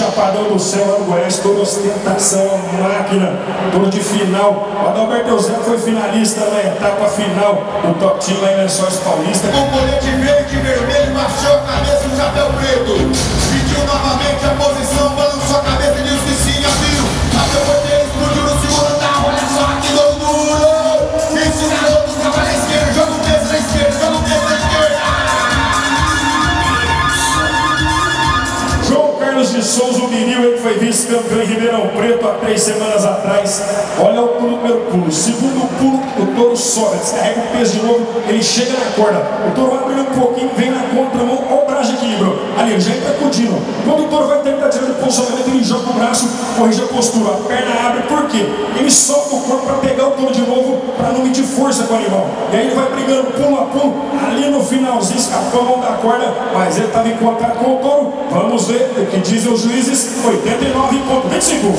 Chapadão do Céu, lá no Goiás, toda ostentação, máquina, todo de final. O Adalberto Eusébio foi finalista na etapa final do Top Team lá em Lençóis Paulista. Com colete verde e vermelho, baixou a cabeça o chapéu preto. Pediu novamente a posição, foi vice-campeão em Ribeirão Preto há três semanas atrás. Olha o primeiro pulo. Segundo pulo, o touro sobe, descarrega o peso de novo, ele chega na corda. O touro abre um pouquinho, vem na contramão, olha o braço de equilíbrio. Ali, ele já entra acudindo. Quando o touro vai tentar tirar do posicionamento, ele joga o braço, corrige a postura. A perna abre, por quê? Ele solta o corpo para pegar o touro de novo, força com o animal. E aí ele vai brigando pulo a pulo, ali no finalzinho, escapou a mão da corda, mas ele estava em contato com o touro. Vamos ver o que dizem os juízes. 89,25. Todo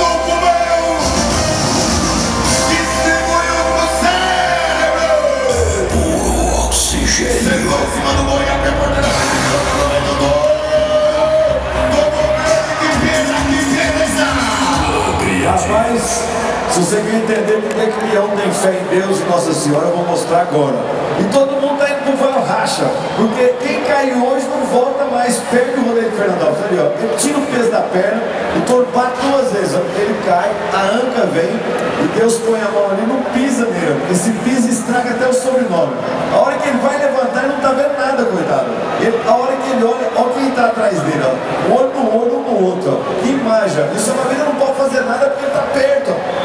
mundo comeu. Distribuiu pro cérebro. Puro oxigênio. Chegou em cima do boi, abriu a porta da barriga, jogou no meio do boi. Tomou grande, que pena, que beleza. Rapaz, se você quer entender por que que Leão tem fé em Deus e Nossa Senhora, eu vou mostrar agora. E todo mundo está indo pro Van Racha, porque quem cai hoje não volta mais, perde o rodeio de Fernandão. Tá ali, ó. Ele tira o peso da perna, o touro bate duas vezes, ele cai, a anca vem, e Deus põe a mão ali, não pisa nele. ó. Esse pisa estraga até o sobrenome. A hora que ele vai levantar, ele não tá vendo nada, coitado. Ele- a hora que ele olha, olha quem tá atrás dele, ó. Um olho no olho, um no outro, ó. Que imagem. Isso é uma ele não pode fazer nada porque ele tá perto.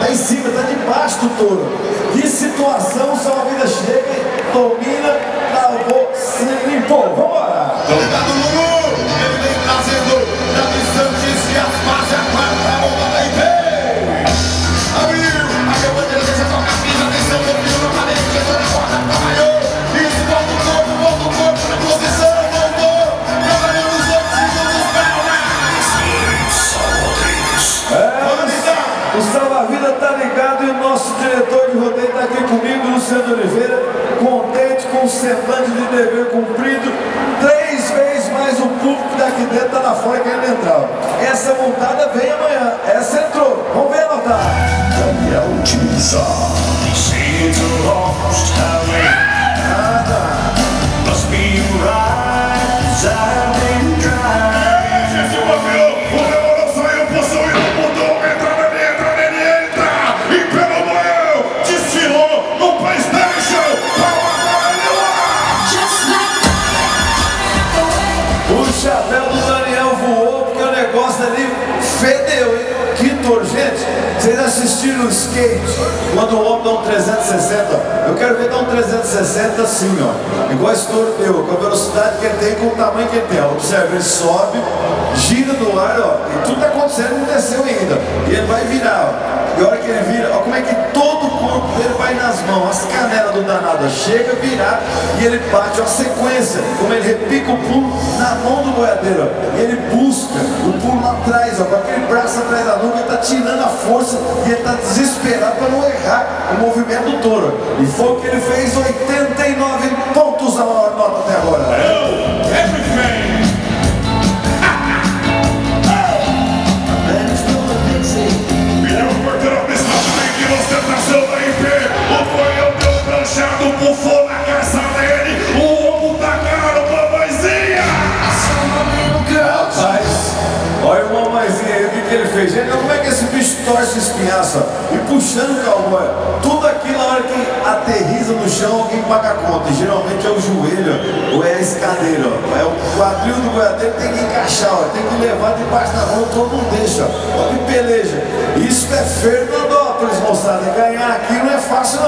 Tá em cima, tá debaixo do touro. Que situação, só a vida chega, domina, salvou, se limpou. Vambora! Cuidado, Lulu! Ele vem trazendo Davi Santos e as pazes, a quarta bomba da IP! Abriu! A bandeira deixa sua camisa, atenção, domínio no cabelo, chegou na porta, trabalhou! Isso, volta o corpo, volta o corpo na posição, voltou! Trabalhou nos outros segundos, O Salva-Vida tá ligado e o nosso diretor de rodeio tá aqui comigo, Luciano Oliveira, contente com o semblante de dever cumprido. Três vezes mais o público daqui dentro tá lá fora querendo entrar. Essa montada vem amanhã. Essa entrou. Vamos ver. Daniel a lost highway. Must be right touro, gente. Vocês assistiram o skate quando o homem dá um 360? Eu quero ver dar um 360 assim, ó. Igual esse touro meu, com a velocidade que ele tem, com o tamanho que ele tem. Ó. Observa, ele sobe, gira no ar, ó. E tudo tá acontecendo, não desceu ainda. E ele vai virar, ó. E a hora que ele vira, ó, como é que todo o corpo dele vai nas mãos, as canelas do danado, chega a virar e ele bate, a sequência, como ele repica o pulo na mão do boiadeiro, ó. e ele busca o pulo lá atrás, ó, com aquele braço atrás da nuca, ele tá tirando a força e ele tá desesperado para não errar o movimento do touro. E foi o que ele fez, 89 espinhaço? ó? E puxando o cowboy. Tudo aquilo, na hora que aterriza no chão, alguém paga a conta. E geralmente é o joelho, ou é a escadeira. ó. É o quadril do boiadeiro tem que encaixar, ó, tem que levar debaixo da mão, todo mundo deixa. Olha que peleja. Isso é Fernandópolis, moçada. Ganhar aqui não é fácil, não.